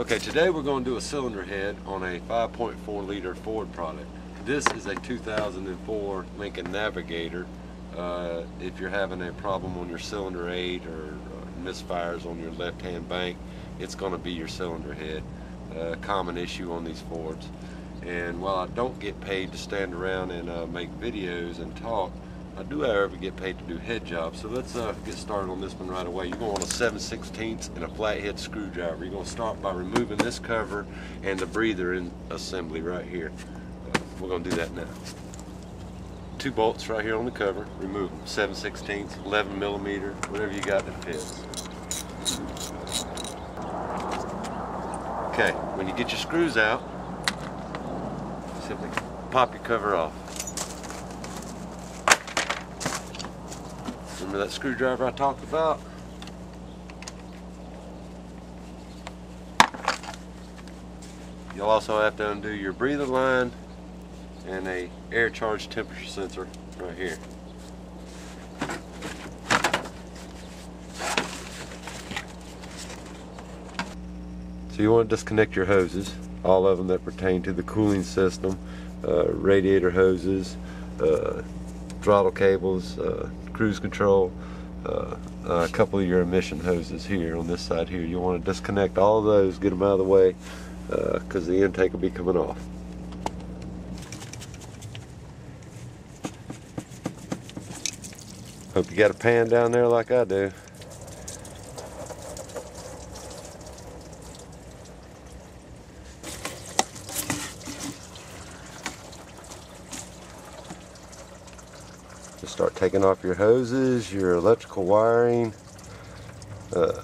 Okay, today we're going to do a cylinder head on a 5.4 liter Ford product. This is a 2004 Lincoln Navigator. Uh, if you're having a problem on your cylinder head or uh, misfires on your left hand bank, it's going to be your cylinder head. Uh, common issue on these Fords. And while I don't get paid to stand around and uh, make videos and talk, I do however get paid to do head jobs. So let's uh, get started on this one right away. You're going to want a 7 16 and a flathead screwdriver. You're going to start by removing this cover and the breather in assembly right here. Uh, we're going to do that now. Two bolts right here on the cover. Remove them. 7 16 11 millimeter, whatever you got that fits. Okay, when you get your screws out, simply pop your cover off. Remember that screwdriver I talked about? You'll also have to undo your breather line and a air charge temperature sensor right here. So you want to disconnect your hoses, all of them that pertain to the cooling system, uh, radiator hoses, uh, throttle cables, uh, cruise control, uh, a couple of your emission hoses here on this side here. You'll want to disconnect all of those, get them out of the way, because uh, the intake will be coming off. Hope you got a pan down there like I do. Just start taking off your hoses, your electrical wiring. Uh,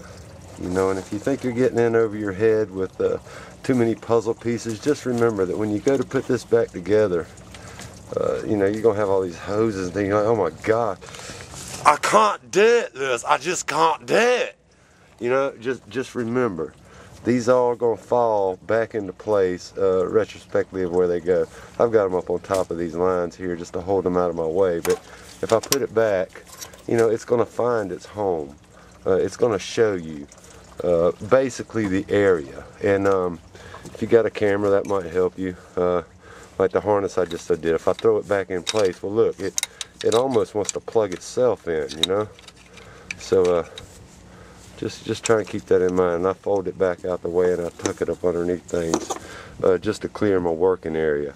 you know, and if you think you're getting in over your head with uh, too many puzzle pieces, just remember that when you go to put this back together, uh, you know, you're going to have all these hoses and things oh my God, I can't do this. I just can't do it. You know, just, just remember, these all are going to fall back into place uh, retrospectively of where they go. I've got them up on top of these lines here just to hold them out of my way, but if I put it back, you know, it's going to find its home. Uh, it's going to show you uh, basically the area. And um, if you got a camera, that might help you. Uh, like the harness I just did. If I throw it back in place, well, look, it it almost wants to plug itself in, you know. So uh, just just try and keep that in mind. And I fold it back out the way and I tuck it up underneath things uh, just to clear my working area.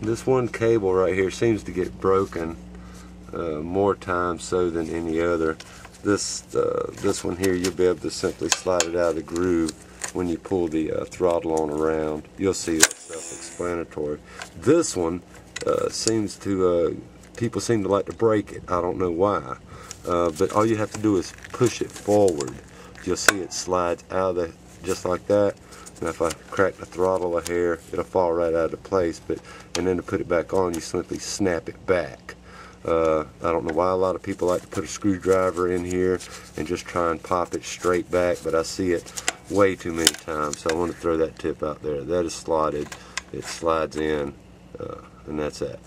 This one cable right here seems to get broken uh, more times so than any other. This uh, this one here, you'll be able to simply slide it out of the groove when you pull the uh, throttle on around. You'll see that's self-explanatory. This one uh, seems to, uh, people seem to like to break it. I don't know why. But all you have to do is push it forward. You'll see it slides out of the, just like that. And if I crack the throttle a hair, it'll fall right out of place. But And then to put it back on, you simply snap it back. Uh, I don't know why a lot of people like to put a screwdriver in here and just try and pop it straight back, but I see it way too many times, so I want to throw that tip out there. That is slotted, it slides in, uh, and that's it.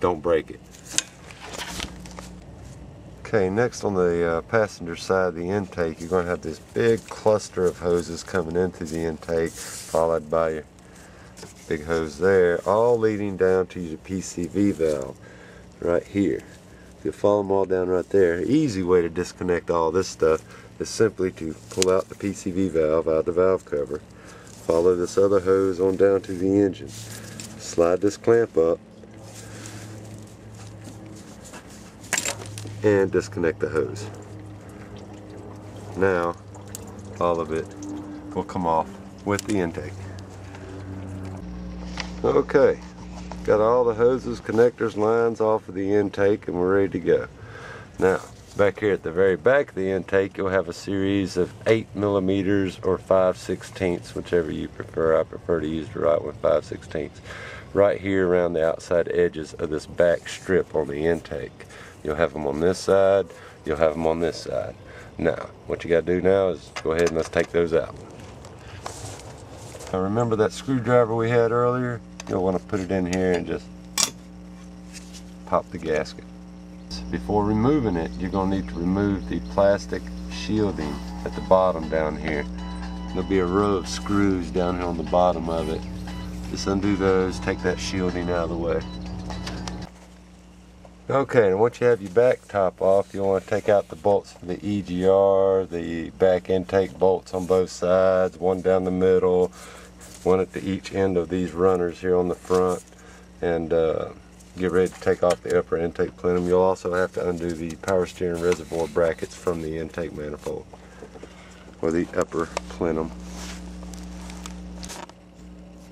Don't break it. Okay, next on the uh, passenger side of the intake, you're going to have this big cluster of hoses coming into the intake, followed by your big hose there, all leading down to your PCV valve right here. You'll follow them all down right there. Easy way to disconnect all this stuff is simply to pull out the PCV valve out of the valve cover. Follow this other hose on down to the engine. Slide this clamp up and disconnect the hose. Now all of it will come off with the intake. Okay, got all the hoses, connectors, lines off of the intake and we're ready to go. Now, back here at the very back of the intake, you'll have a series of 8 millimeters or 5 sixteenths, whichever you prefer. I prefer to use the right one, 5 sixteenths. Right here around the outside edges of this back strip on the intake. You'll have them on this side, you'll have them on this side. Now, what you got to do now is go ahead and let's take those out. Now remember that screwdriver we had earlier? You'll want to put it in here and just pop the gasket. Before removing it, you're going to need to remove the plastic shielding at the bottom down here. there'll be a row of screws down here on the bottom of it. Just undo those, take that shielding out of the way. Okay, and once you have your back top off, you'll want to take out the bolts for the EGR, the back intake bolts on both sides, one down the middle, one at the each end of these runners here on the front, and uh, get ready to take off the upper intake plenum. You'll also have to undo the power steering reservoir brackets from the intake manifold, or the upper plenum.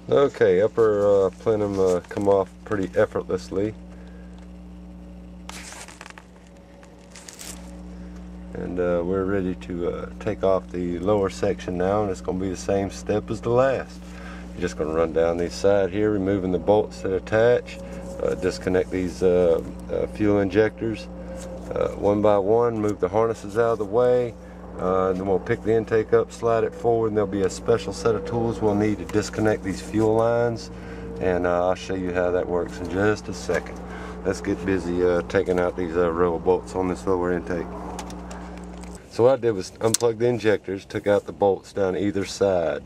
Okay, upper uh, plenum uh, come off pretty effortlessly. and uh, we're ready to uh, take off the lower section now and it's going to be the same step as the last you're just going to run down these side here removing the bolts that attach uh, disconnect these uh, uh, fuel injectors uh, one by one move the harnesses out of the way and then we'll pick the intake up slide it forward and there'll be a special set of tools we'll need to disconnect these fuel lines and I'll show you how that works in just a second let's get busy taking out these row of bolts on this lower intake so what I did was unplug the injectors, took out the bolts down either side.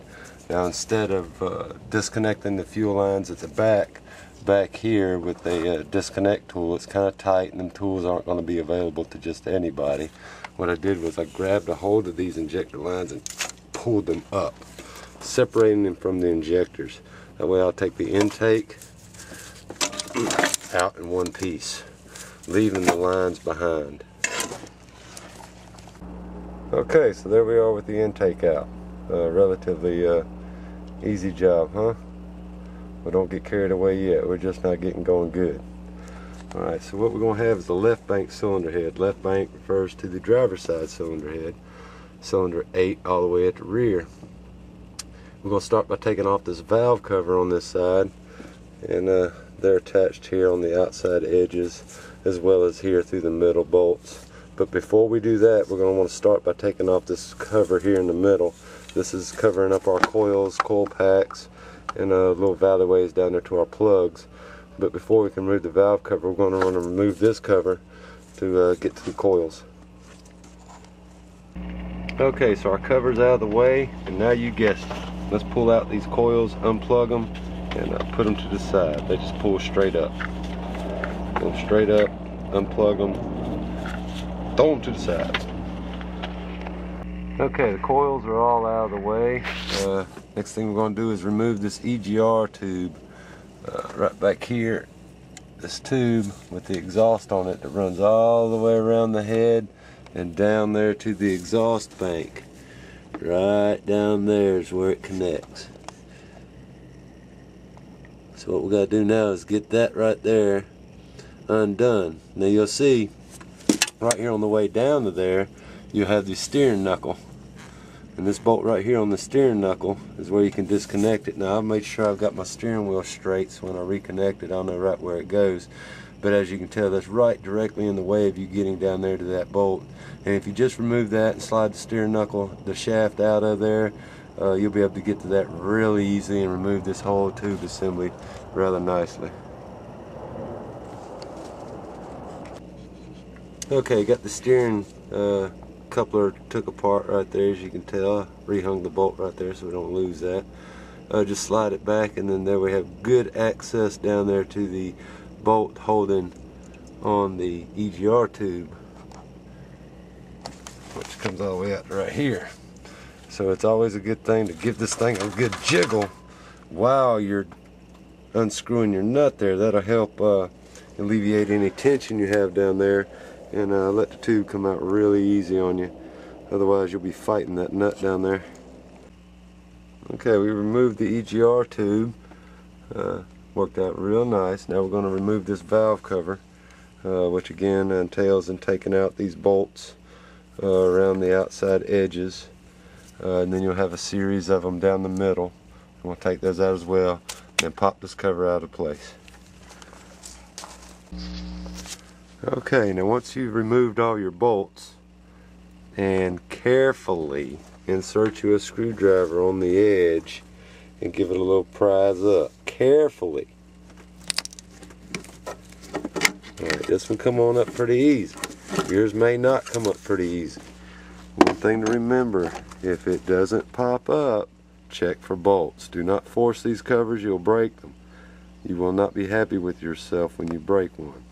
Now instead of uh, disconnecting the fuel lines at the back, back here with the uh, disconnect tool, it's kind of tight and them tools aren't going to be available to just anybody. What I did was I grabbed a hold of these injector lines and pulled them up, separating them from the injectors. That way I'll take the intake out in one piece, leaving the lines behind. Okay, so there we are with the intake out. Uh, relatively uh, easy job, huh? Well, don't get carried away yet. We're just not getting going good. Alright, so what we're going to have is the left bank cylinder head. Left bank refers to the driver's side cylinder head. Cylinder 8 all the way at the rear. We're going to start by taking off this valve cover on this side. And uh, they're attached here on the outside edges as well as here through the middle bolts. But before we do that, we're going to want to start by taking off this cover here in the middle. This is covering up our coils, coil packs, and a little valve valleyways down there to our plugs. But before we can remove the valve cover, we're going to want to remove this cover to uh, get to the coils. Okay, so our cover's out of the way, and now you guessed it. Let's pull out these coils, unplug them, and uh, put them to the side. They just pull straight up. Pull them straight up, unplug them, throw them to the side. Okay, the coils are all out of the way. Uh, next thing we're going to do is remove this EGR tube uh, right back here. This tube with the exhaust on it that runs all the way around the head and down there to the exhaust bank. Right down there is where it connects. So what we got to do now is get that right there undone. Now you'll see right here on the way down to there, you have the steering knuckle. And this bolt right here on the steering knuckle is where you can disconnect it. Now I've made sure I've got my steering wheel straight so when I reconnect it I'll know right where it goes. But as you can tell that's right directly in the way of you getting down there to that bolt. And if you just remove that and slide the steering knuckle, the shaft out of there, uh, you'll be able to get to that really easy and remove this whole tube assembly rather nicely. Okay, got the steering uh, coupler took apart right there as you can tell. Rehung the bolt right there so we don't lose that. Uh, just slide it back and then there we have good access down there to the bolt holding on the EGR tube which comes all the way out right here. So it's always a good thing to give this thing a good jiggle while you're unscrewing your nut there. That'll help uh, alleviate any tension you have down there and uh, let the tube come out really easy on you. Otherwise you'll be fighting that nut down there. Okay we removed the EGR tube. Uh, worked out real nice. Now we're going to remove this valve cover uh, which again entails in taking out these bolts uh, around the outside edges. Uh, and then you'll have a series of them down the middle. We'll take those out as well and pop this cover out of place Okay, now once you've removed all your bolts and carefully insert you a screwdriver on the edge and give it a little prise up. Carefully. Alright, this one come on up pretty easy. Yours may not come up pretty easy. We'll thing to remember, if it doesn't pop up, check for bolts. Do not force these covers, you'll break them. You will not be happy with yourself when you break one.